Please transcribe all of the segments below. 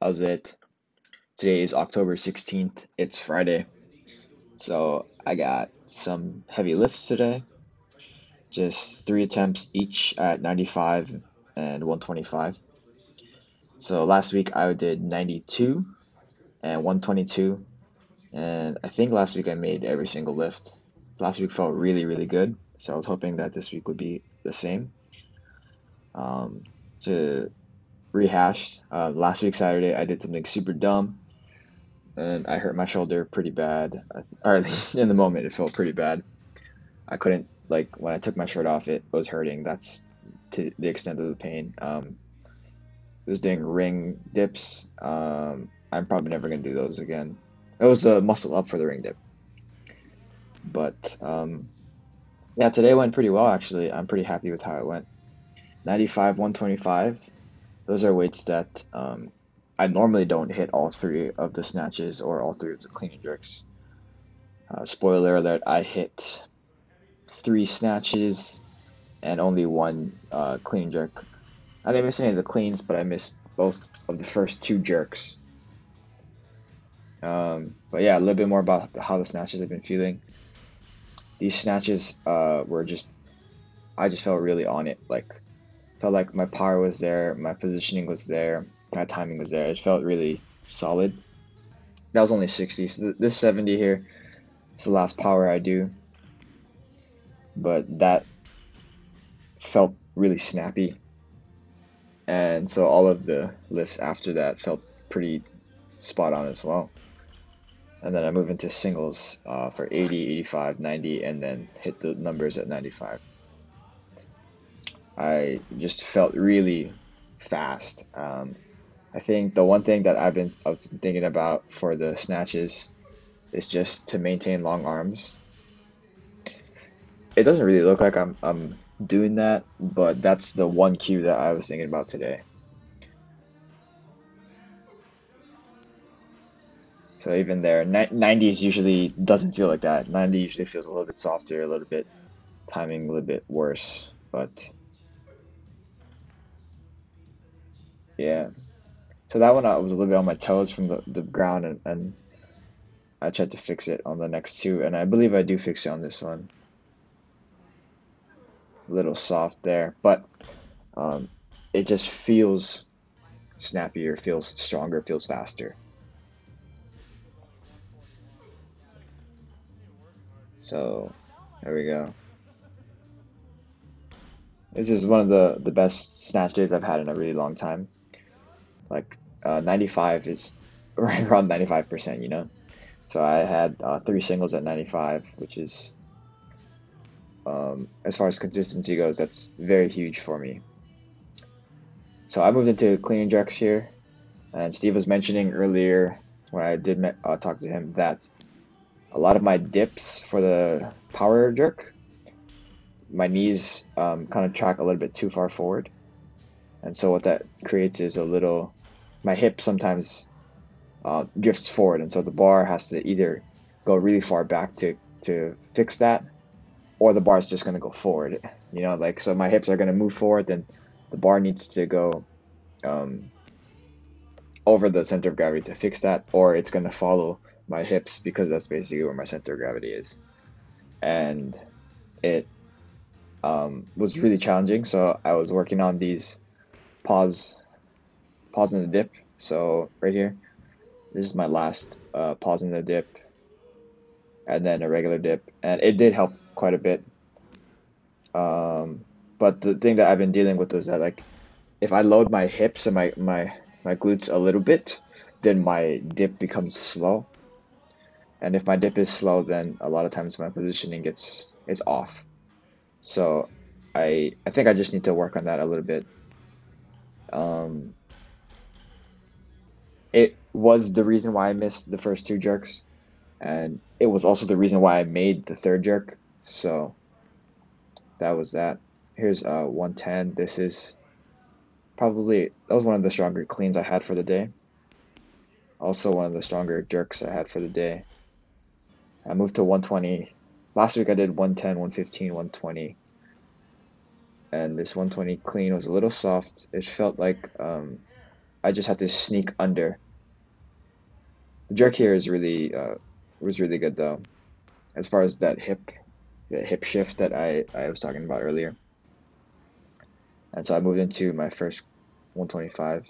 How's it? Today is October 16th. It's Friday. So I got some heavy lifts today. Just three attempts each at 95 and 125. So last week I did 92 and 122. And I think last week I made every single lift. Last week felt really, really good. So I was hoping that this week would be the same. Um, to rehash, uh, last week Saturday I did something super dumb and I hurt my shoulder pretty bad, or at least in the moment it felt pretty bad. I couldn't like when I took my shirt off, it was hurting. That's to the extent of the pain. Um, I was doing ring dips. Um, I'm probably never gonna do those again. It was a muscle up for the ring dip, but um, yeah, today went pretty well actually. I'm pretty happy with how it went. 95, 125. Those are weights that um, I normally don't hit all three of the snatches or all three of the clean and jerks. Uh, spoiler alert, I hit three snatches and only one uh, clean jerk. I didn't miss any of the cleans, but I missed both of the first two jerks. Um, but yeah, a little bit more about how the snatches have been feeling. These snatches uh, were just, I just felt really on it. Like, felt like my power was there, my positioning was there, my timing was there. It felt really solid. That was only 60. So this 70 here is the last power I do. But that felt really snappy. And so all of the lifts after that felt pretty spot on as well. And then I move into singles uh, for 80, 85, 90, and then hit the numbers at 95. I just felt really fast. Um, I think the one thing that I've been, I've been thinking about for the snatches is just to maintain long arms. It doesn't really look like I'm, I'm doing that, but that's the one cue that I was thinking about today. So even there, 90s usually doesn't feel like that. 90 usually feels a little bit softer, a little bit timing a little bit worse, but yeah. So that one I was a little bit on my toes from the, the ground and, and I tried to fix it on the next two and I believe I do fix it on this one. A little soft there, but um, it just feels snappier, feels stronger, feels faster. So there we go. This is one of the, the best snatch days I've had in a really long time. Like uh, 95 is right around 95%, you know? So I had uh, three singles at 95, which is, um, as far as consistency goes, that's very huge for me. So I moved into clean and jerks here, and Steve was mentioning earlier when I did uh, talk to him that a lot of my dips for the power jerk, my knees um, kind of track a little bit too far forward. And so what that creates is a little my hip sometimes uh, drifts forward, and so the bar has to either go really far back to to fix that, or the bar is just gonna go forward. You know, like so my hips are gonna move forward, then the bar needs to go um, over the center of gravity to fix that, or it's gonna follow my hips because that's basically where my center of gravity is, and it um, was really challenging. So I was working on these pause pause in the dip. So right here, this is my last uh, the dip, and then a regular dip, and it did help quite a bit. Um, but the thing that I've been dealing with is that like, if I load my hips and my my my glutes a little bit, then my dip becomes slow. And if my dip is slow, then a lot of times my positioning gets is off. So I I think I just need to work on that a little bit. Um, it was the reason why I missed the first two jerks, and it was also the reason why I made the third jerk. So that was that. Here's uh 110. This is probably that was one of the stronger cleans I had for the day. Also one of the stronger jerks I had for the day. I moved to 120. Last week I did 110, 115, 120. And this 120 clean was a little soft. It felt like um, I just had to sneak under. The jerk here is really uh, was really good though, as far as that hip, the hip shift that I I was talking about earlier. And so I moved into my first 125.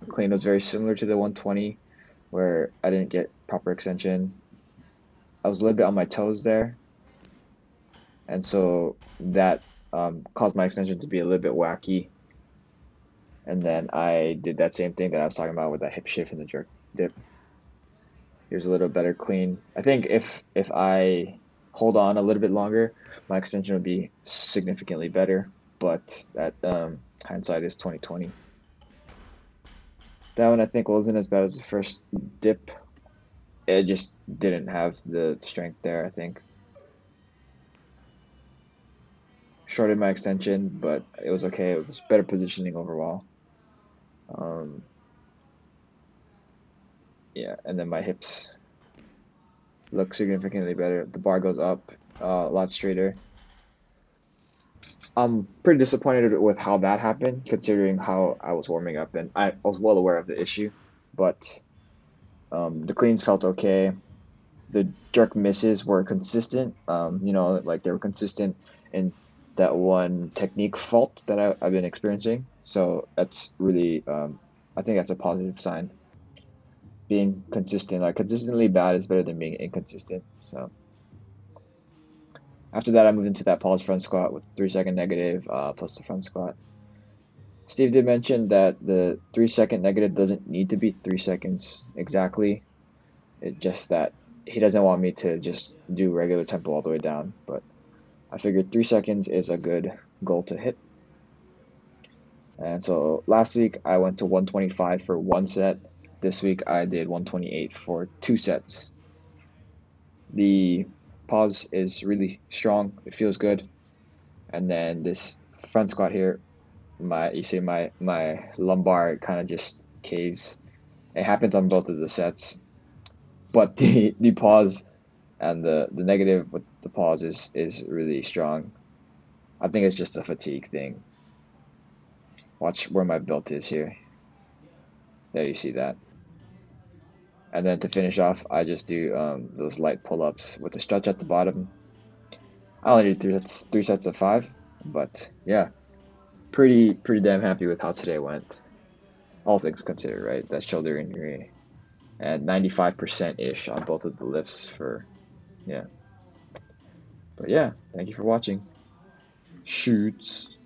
The clean was very similar to the 120, where I didn't get proper extension. I was a little bit on my toes there, and so that um, caused my extension to be a little bit wacky. And then I did that same thing that I was talking about with that hip shift and the jerk dip. Here's a little better clean. I think if if I hold on a little bit longer, my extension would be significantly better. But that um, hindsight is 2020. That one I think wasn't as bad as the first dip. It just didn't have the strength there. I think. shorted my extension, but it was okay. It was better positioning overall. Um, yeah, and then my hips look significantly better. The bar goes up uh, a lot straighter. I'm pretty disappointed with how that happened, considering how I was warming up, and I was well aware of the issue. But um, the cleans felt okay. The jerk misses were consistent. Um, you know, like they were consistent in that one technique fault that I, have been experiencing. So that's really, um, I think that's a positive sign. Being consistent, like consistently bad is better than being inconsistent. So after that, I moved into that pause front squat with three second negative uh, plus the front squat. Steve did mention that the three second negative doesn't need to be three seconds exactly. It just that he doesn't want me to just do regular tempo all the way down, but I figured three seconds is a good goal to hit. And so last week I went to 125 for one set. This week I did 128 for two sets. The pause is really strong. It feels good. And then this front squat here, my you see my my lumbar kind of just caves. It happens on both of the sets. But the the pause and the the negative with the pause is is really strong. I think it's just a fatigue thing. Watch where my belt is here. There you see that. And then to finish off, I just do um, those light pull-ups with the stretch at the bottom. I only do three sets, three sets of five, but yeah, pretty pretty damn happy with how today went. All things considered, right? That shoulder injury, and 95% ish on both of the lifts for yeah. But yeah, thank you for watching. Shoots.